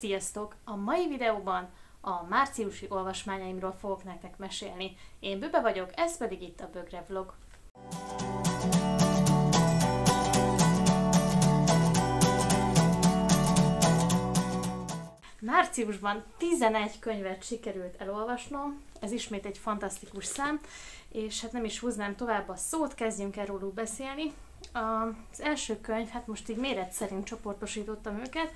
Sziasztok! A mai videóban a márciusi olvasmányaimról fogok nektek mesélni. Én Bübe vagyok, ez pedig itt a Bögre Vlog. Márciusban 11 könyvet sikerült elolvasnom, ez ismét egy fantasztikus szám, és hát nem is húznám tovább a szót, kezdjünk el róluk beszélni. Az első könyv, hát most így méret szerint csoportosítottam őket,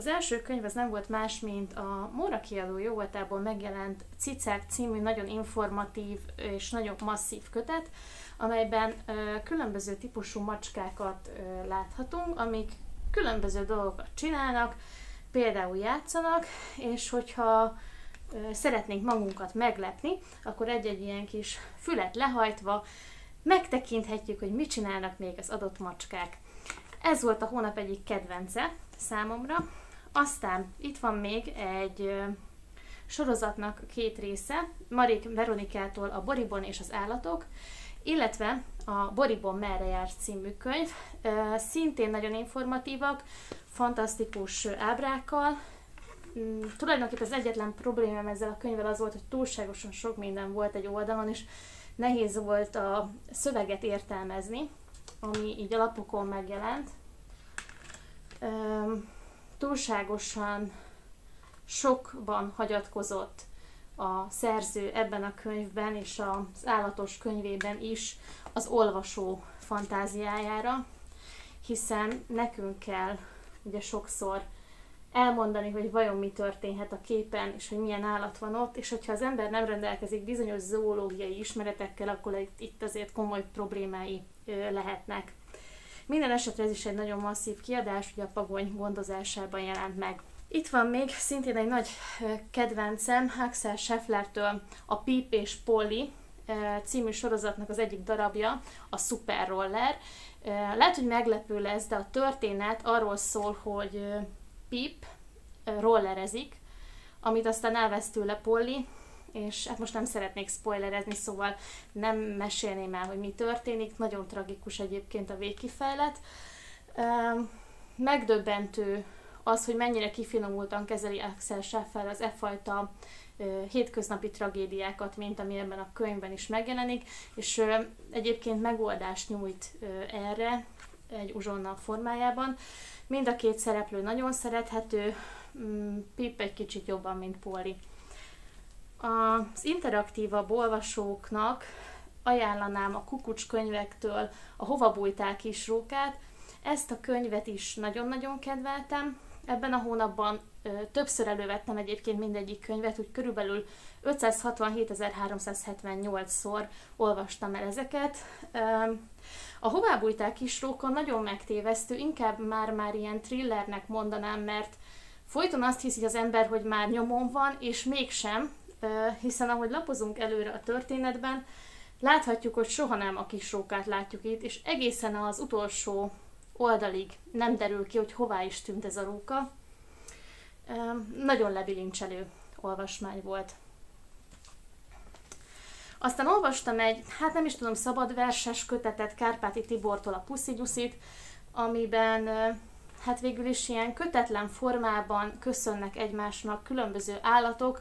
az első könyv az nem volt más, mint a Móra kiadó jóvoltából megjelent Cicák című nagyon informatív és nagyon masszív kötet, amelyben ö, különböző típusú macskákat ö, láthatunk, amik különböző dolgokat csinálnak, például játszanak, és hogyha ö, szeretnénk magunkat meglepni, akkor egy-egy ilyen kis fület lehajtva megtekinthetjük, hogy mit csinálnak még az adott macskák. Ez volt a hónap egyik kedvence számomra, aztán itt van még egy sorozatnak két része, Marik Veronikától a Boribon és az állatok, illetve a Boribon merre jár című könyv. Szintén nagyon informatívak, fantasztikus ábrákkal. Mm, tulajdonképpen az egyetlen problémám ezzel a könyvvel az volt, hogy túlságosan sok minden volt egy oldalon, és nehéz volt a szöveget értelmezni, ami így alapokon megjelent túlságosan sokban hagyatkozott a szerző ebben a könyvben és az állatos könyvében is az olvasó fantáziájára, hiszen nekünk kell ugye sokszor elmondani, hogy vajon mi történhet a képen, és hogy milyen állat van ott, és hogyha az ember nem rendelkezik bizonyos zoológiai ismeretekkel, akkor itt azért komoly problémái lehetnek. Minden esetre ez is egy nagyon masszív kiadás, ugye a pagony gondozásában jelent meg. Itt van még szintén egy nagy kedvencem, Axel Schefflertől a Pip és Polly című sorozatnak az egyik darabja, a Super Roller. Lehet, hogy meglepő lesz, de a történet arról szól, hogy Pip rollerezik, amit aztán elvesz tőle Polly, és hát most nem szeretnék spoilerezni, szóval nem mesélném el, hogy mi történik, nagyon tragikus egyébként a végkifejlet. Megdöbbentő az, hogy mennyire kifinomultan kezeli Axel Schaffer az e fajta hétköznapi tragédiákat, mint ami ebben a könyvben is megjelenik, és egyébként megoldást nyújt erre egy uzsonnal formájában. Mind a két szereplő nagyon szerethető, mm, Pip egy kicsit jobban, mint Polly. Az interaktívabb olvasóknak ajánlanám a kukucs könyvektől a Hova bújtál kis rókát. Ezt a könyvet is nagyon-nagyon kedveltem. Ebben a hónapban ö, többször elővettem egyébként mindegyik könyvet, úgy körülbelül 567.378-szor olvastam el ezeket. Ö, a Hová bújtál kis róka nagyon megtévesztő, inkább már-már ilyen thrillernek mondanám, mert folyton azt hiszi az ember, hogy már nyomon van, és mégsem, hiszen ahogy lapozunk előre a történetben, láthatjuk, hogy soha nem a kis rókát látjuk itt, és egészen az utolsó oldalig nem derül ki, hogy hová is tűnt ez a róka. Nagyon lebilincselő olvasmány volt. Aztán olvastam egy, hát nem is tudom, szabad verses kötetet Kárpáti Tibortól a Puszi amiben hát végül is ilyen kötetlen formában köszönnek egymásnak különböző állatok,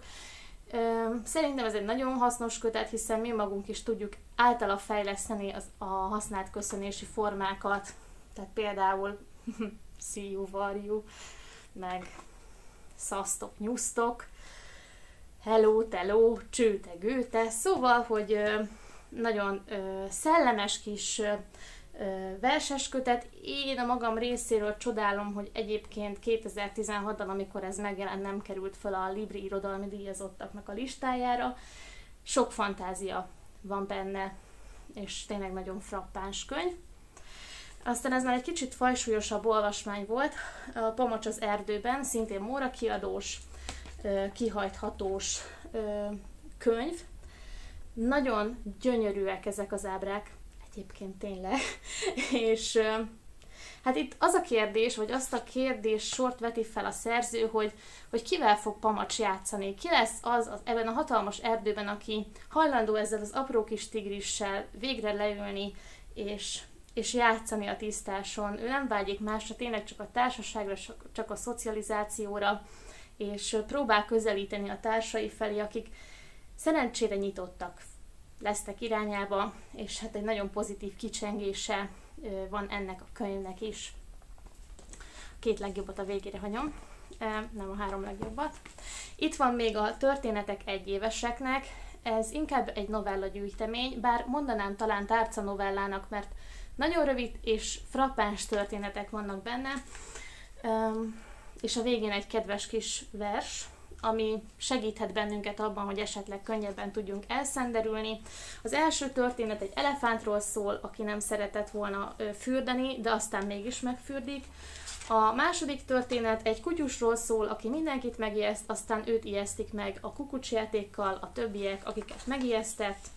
Szerintem ez egy nagyon hasznos kötet, hiszen mi magunk is tudjuk általa fejleszteni az, a használt köszönési formákat, tehát például see you, var you, meg szasztok, nyusztok, hello, teló, csőte, gőte, szóval, hogy nagyon szellemes kis verses kötet. Én a magam részéről csodálom, hogy egyébként 2016-ban, amikor ez megjelent, nem került fel a Libri irodalmi díjazottaknak a listájára. Sok fantázia van benne, és tényleg nagyon frappáns könyv. Aztán ez már egy kicsit fajsúlyosabb olvasmány volt. A Pamacs az erdőben, szintén Móra kiadós, kihajthatós könyv. Nagyon gyönyörűek ezek az ábrák, egyébként tényleg. és hát itt az a kérdés, vagy azt a kérdés sort veti fel a szerző, hogy, hogy kivel fog Pamacs játszani. Ki lesz az, az ebben a hatalmas erdőben, aki hajlandó ezzel az apró kis tigrissel végre leülni, és és játszani a tisztáson. Ő nem vágyik másra, tényleg csak a társaságra, csak a szocializációra. és próbál közelíteni a társai felé, akik szerencsére nyitottak lesznek irányába, és hát egy nagyon pozitív kicsengése van ennek a könyvnek is. Két legjobbat a végére hagyom, nem a három legjobbat. Itt van még a Történetek egyéveseknek, ez inkább egy novella gyűjtemény, bár mondanám talán tárca novellának, mert nagyon rövid és frappáns történetek vannak benne, és a végén egy kedves kis vers, ami segíthet bennünket abban, hogy esetleg könnyebben tudjunk elszenderülni. Az első történet egy elefántról szól, aki nem szeretett volna fürdeni, de aztán mégis megfürdik. A második történet egy kutyusról szól, aki mindenkit megijeszt, aztán őt ijesztik meg a kukucsjátékkal, a többiek, akiket megijesztett.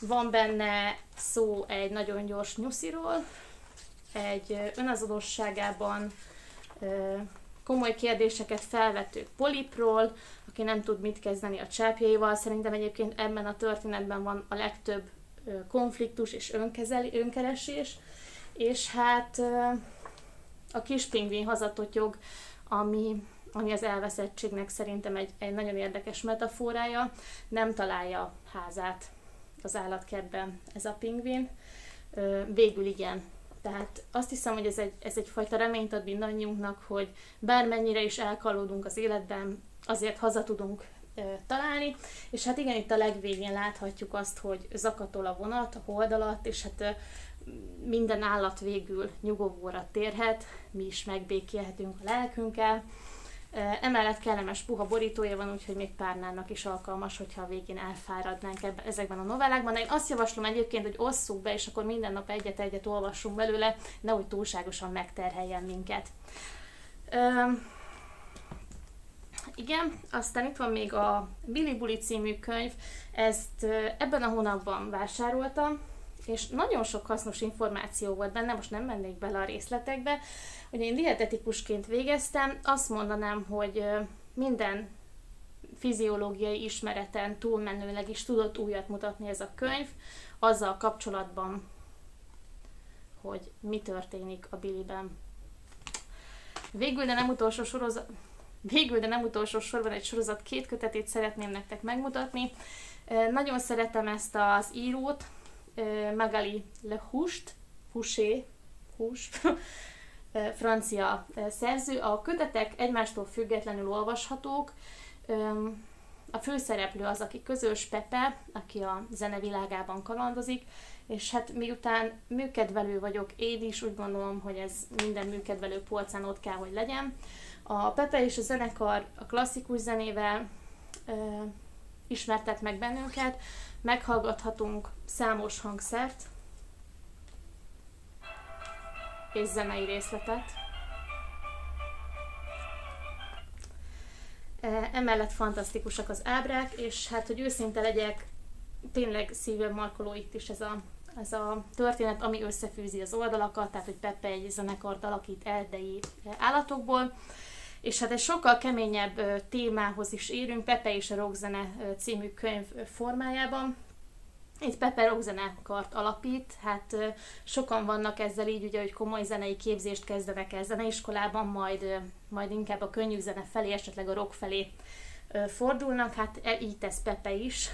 Van benne szó egy nagyon gyors nyusziról, egy önazadosságában komoly kérdéseket felvető polipról, aki nem tud mit kezdeni a csápjaival. Szerintem egyébként ebben a történetben van a legtöbb konfliktus és önkezeli, önkeresés. És hát a kis pingvin hazatotyog, ami, ami az elveszettségnek szerintem egy, egy nagyon érdekes metaforája. Nem találja házát az állatkertben ez a pingvin. Végül igen, tehát azt hiszem, hogy ez, egy, ez egyfajta reményt ad mindannyiunknak, hogy bármennyire is elkalódunk az életben, azért haza tudunk e, találni, és hát igen, itt a legvégén láthatjuk azt, hogy zakatol a vonat a hold alatt, és hát e, minden állat végül nyugovóra térhet, mi is megbékélhetünk a lelkünkkel, Emellett kellemes puha borítója van, úgyhogy még párnának is alkalmas, hogyha a végén elfáradnánk ebbe, ezekben a novellákban. De én azt javaslom egyébként, hogy osszuk be, és akkor minden nap egyet-egyet olvassunk belőle, nehogy túlságosan megterheljen minket. Üm, igen, aztán itt van még a Billy Bully című könyv, ezt ebben a hónapban vásároltam, és nagyon sok hasznos információ volt benne, most nem mennék bele a részletekbe. Ugye én dietetikusként végeztem, azt mondanám, hogy minden fiziológiai ismereten túlmenőleg is tudott újat mutatni ez a könyv, azzal kapcsolatban, hogy mi történik a biliben. Végül, de nem utolsó sorozat, végül, de nem utolsó sorban egy sorozat két kötetét szeretném nektek megmutatni. Nagyon szeretem ezt az írót, Magali Le Hust, Husé, Hus, francia szerző. A kötetek egymástól függetlenül olvashatók. A főszereplő az, aki közös Pepe, aki a zenevilágában kalandozik, és hát miután műkedvelő vagyok én is, úgy gondolom, hogy ez minden műkedvelő polcán ott kell, hogy legyen. A Pepe és a zenekar a klasszikus zenével ö, ismertet meg bennünket, meghallgathatunk számos hangszert és zenei részletet. E, emellett fantasztikusak az ábrák, és hát, hogy őszinte legyek, tényleg szívem markoló itt is ez a, ez a történet, ami összefűzi az oldalakat, tehát, hogy Pepe egy zenekart alakít erdei állatokból. És hát egy sokkal keményebb témához is érünk, Pepe és a rockzene című könyv formájában. Itt Pepe rockzenekart alapít, hát sokan vannak ezzel így, ugye, hogy komoly zenei képzést kezdenek el zeneiskolában, majd, majd inkább a könnyű zene felé, esetleg a rock felé fordulnak, hát e, így tesz Pepe is.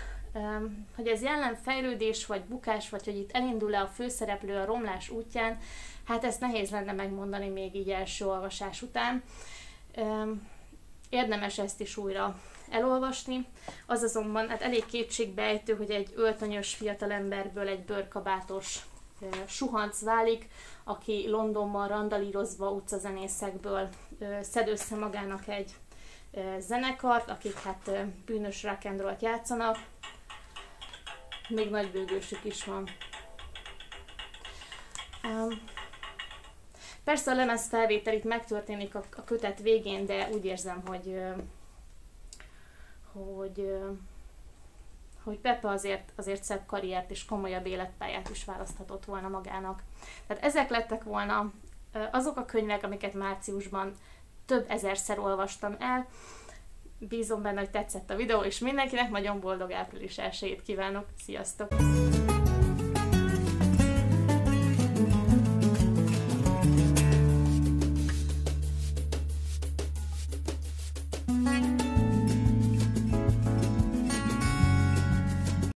Hogy ez jelen fejlődés vagy bukás, vagy hogy itt elindul-e a főszereplő a romlás útján, hát ezt nehéz lenne megmondani még így első olvasás után. Érdemes ezt is újra elolvasni. Az azonban hát elég kétségbejtő, hogy egy öltönyös fiatalemberből egy bőrkabátos suhanc válik, aki Londonban randalírozva utcazenészekből szed össze magának egy zenekart, akik hát bűnös rock játszanak. Még nagy bőgősük is van. Persze a lemez felvétel itt megtörténik a kötet végén, de úgy érzem, hogy hogy hogy Pepe azért, azért szebb karriert és komolyabb életpályát is választhatott volna magának. Tehát ezek lettek volna azok a könyvek, amiket márciusban több ezerszer olvastam el. Bízom benne, hogy tetszett a videó, és mindenkinek nagyon boldog április elsőjét kívánok. Sziasztok!